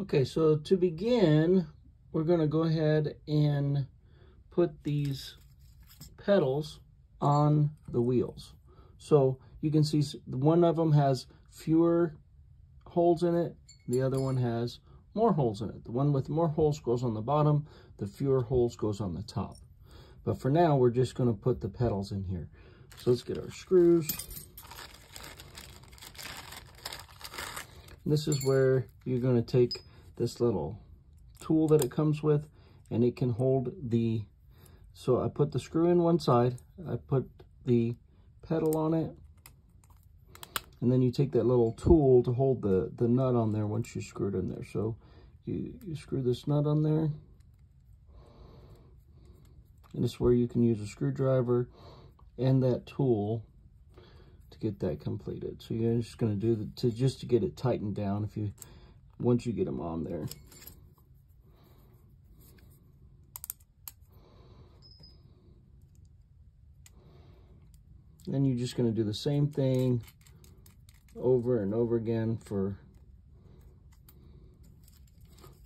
Okay, so to begin, we're going to go ahead and put these petals on the wheels. So you can see one of them has fewer holes in it. The other one has more holes in it. The one with more holes goes on the bottom. The fewer holes goes on the top. But for now, we're just going to put the petals in here. So let's get our screws. This is where you're going to take this little tool that it comes with and it can hold the, so I put the screw in one side, I put the petal on it, and then you take that little tool to hold the, the nut on there once you screw it in there. So you, you screw this nut on there, and is where you can use a screwdriver and that tool to get that completed. So you're just going to do the, to just to get it tightened down if you once you get them on there. Then you're just going to do the same thing over and over again for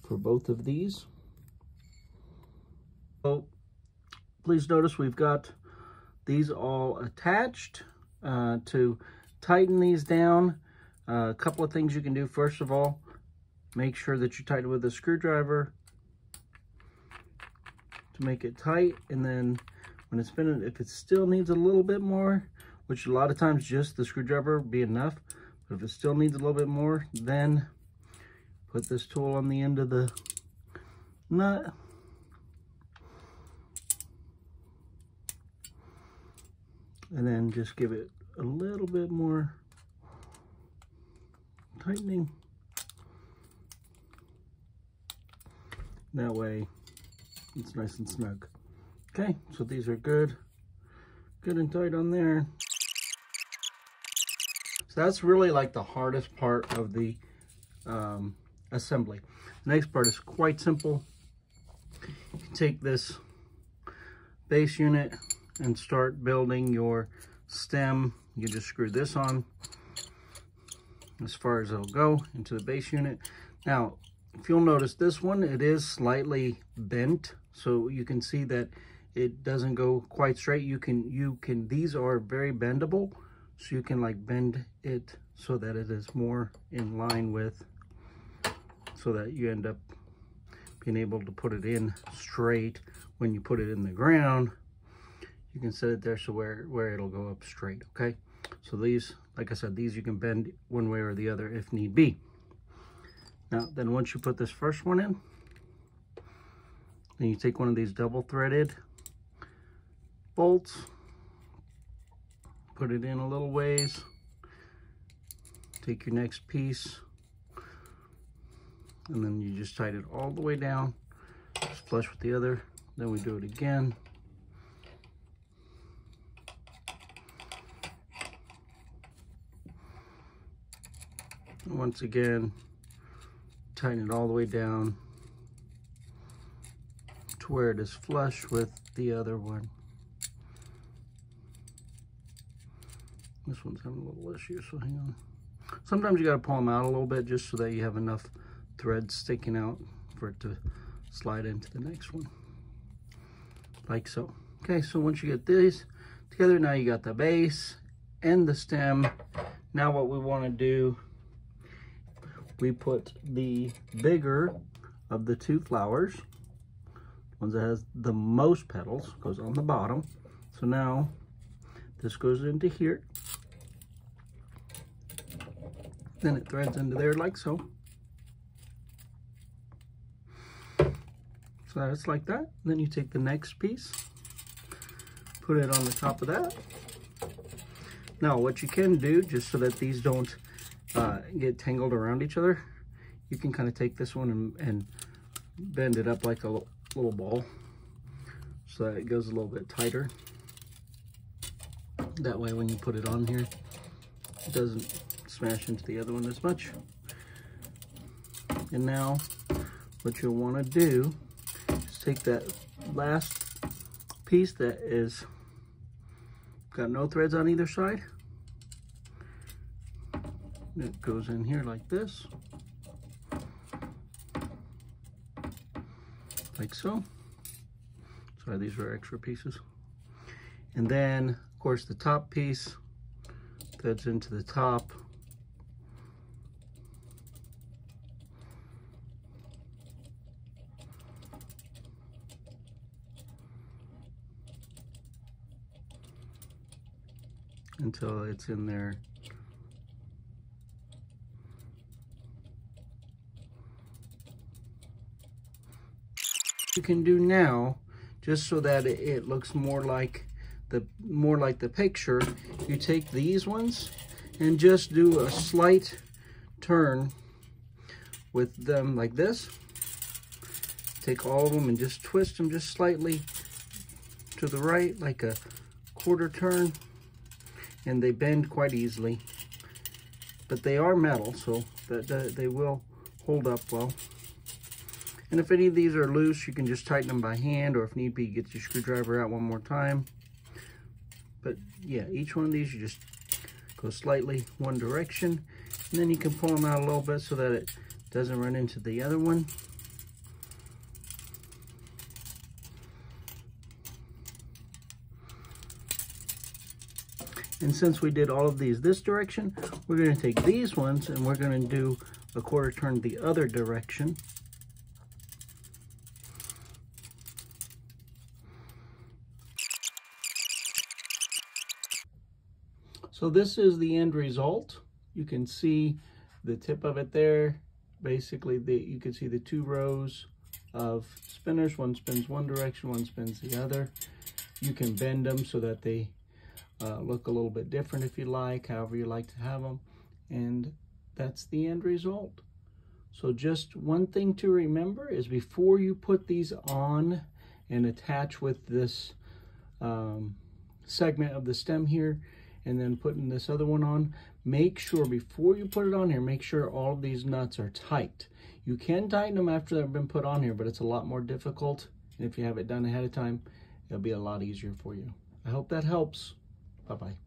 for both of these. So please notice we've got these all attached uh, to tighten these down. Uh, a couple of things you can do. First of all, make sure that you tighten with a screwdriver to make it tight. And then when it's spinning, if it still needs a little bit more, which a lot of times just the screwdriver be enough, but if it still needs a little bit more, then put this tool on the end of the nut and then just give it a little bit more tightening. That way it's nice and snug. Okay, so these are good, good and tight on there. So that's really like the hardest part of the um, assembly. The next part is quite simple. You take this base unit, and start building your stem. You just screw this on as far as it'll go into the base unit. Now, if you'll notice this one, it is slightly bent. So you can see that it doesn't go quite straight. You can, you can, these are very bendable. So you can like bend it so that it is more in line with, so that you end up being able to put it in straight when you put it in the ground you can set it there so where, where it'll go up straight, okay? So these, like I said, these you can bend one way or the other if need be. Now, then once you put this first one in, then you take one of these double threaded bolts, put it in a little ways, take your next piece, and then you just tighten it all the way down, just flush with the other, then we do it again, once again tighten it all the way down to where it is flush with the other one. This one's having a little issue so hang on. Sometimes you got to pull them out a little bit just so that you have enough thread sticking out for it to slide into the next one. Like so. Okay so once you get these together now you got the base and the stem. Now what we want to do we put the bigger of the two flowers, ones that has the most petals, goes on the bottom. So now this goes into here. Then it threads into there like so. So that's like that. Then you take the next piece, put it on the top of that. Now what you can do, just so that these don't uh, get tangled around each other, you can kind of take this one and, and bend it up like a little ball so that it goes a little bit tighter. That way when you put it on here, it doesn't smash into the other one as much. And now what you'll want to do is take that last piece that is got no threads on either side it goes in here like this. like so. Sorry, these were extra pieces. And then, of course, the top piece that's into the top. until it's in there you can do now just so that it, looks more like the more like the picture you take these ones and just do a slight turn with them like this. Take all of them and just twist them just slightly to the right like a quarter turn and they bend quite easily. But they are metal so that, that they will hold up well and if any of these are loose, you can just tighten them by hand, or if need be, get your screwdriver out one more time. But yeah, each one of these, you just go slightly one direction, and then you can pull them out a little bit so that it doesn't run into the other one. And since we did all of these this direction, we're going to take these ones and we're going to do a quarter turn the other direction. So this is the end result. You can see the tip of it there. Basically, the, you can see the two rows of spinners. One spins one direction, one spins the other. You can bend them so that they uh, look a little bit different if you like, however you like to have them. And that's the end result. So just one thing to remember is before you put these on and attach with this um, segment of the stem here, and then putting this other one on, make sure before you put it on here, make sure all these nuts are tight. You can tighten them after they've been put on here, but it's a lot more difficult. And if you have it done ahead of time, it'll be a lot easier for you. I hope that helps. Bye-bye.